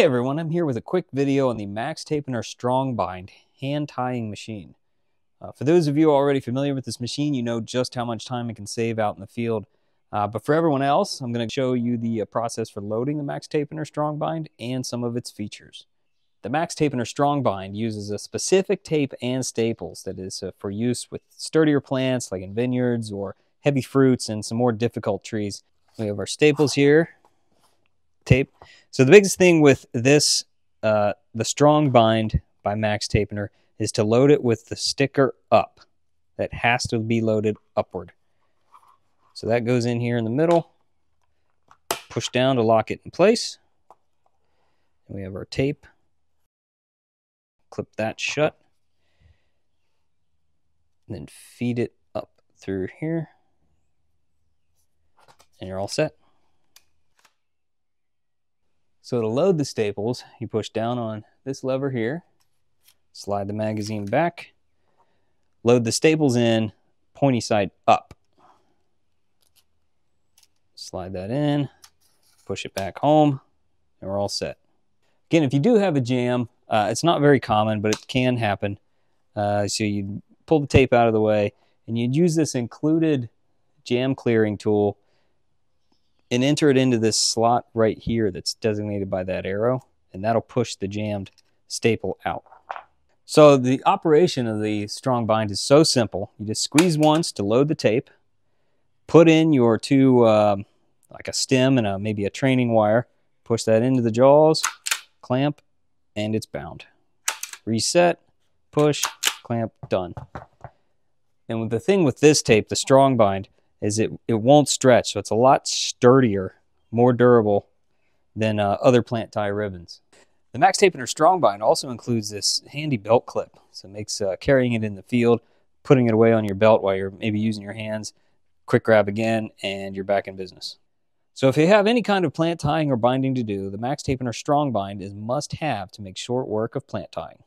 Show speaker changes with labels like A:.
A: Hey everyone, I'm here with a quick video on the Max Tapener Strong Bind hand tying machine. Uh, for those of you already familiar with this machine, you know just how much time it can save out in the field. Uh, but for everyone else, I'm going to show you the uh, process for loading the Max Tapener Strong Bind and some of its features. The Max Tapener Strong Bind uses a specific tape and staples that is uh, for use with sturdier plants like in vineyards or heavy fruits and some more difficult trees. We have our staples here tape. So the biggest thing with this, uh, the strong bind by Max Tapener, is to load it with the sticker up. That has to be loaded upward. So that goes in here in the middle. Push down to lock it in place. And we have our tape. Clip that shut. And then feed it up through here. And you're all set. So to load the staples, you push down on this lever here, slide the magazine back, load the staples in, pointy side up. Slide that in, push it back home, and we're all set. Again, if you do have a jam, uh, it's not very common, but it can happen. Uh, so you pull the tape out of the way, and you'd use this included jam clearing tool and enter it into this slot right here that's designated by that arrow, and that'll push the jammed staple out. So the operation of the strong bind is so simple. You just squeeze once to load the tape, put in your two, um, like a stem and a, maybe a training wire, push that into the jaws, clamp, and it's bound. Reset, push, clamp, done. And with the thing with this tape, the strong bind, is it, it won't stretch. So it's a lot sturdier, more durable than uh, other plant tie ribbons. The Max Tapener Strong Bind also includes this handy belt clip. So it makes uh, carrying it in the field, putting it away on your belt while you're maybe using your hands, quick grab again, and you're back in business. So if you have any kind of plant tying or binding to do, the Max Tapener Strong Bind is must have to make short work of plant tying.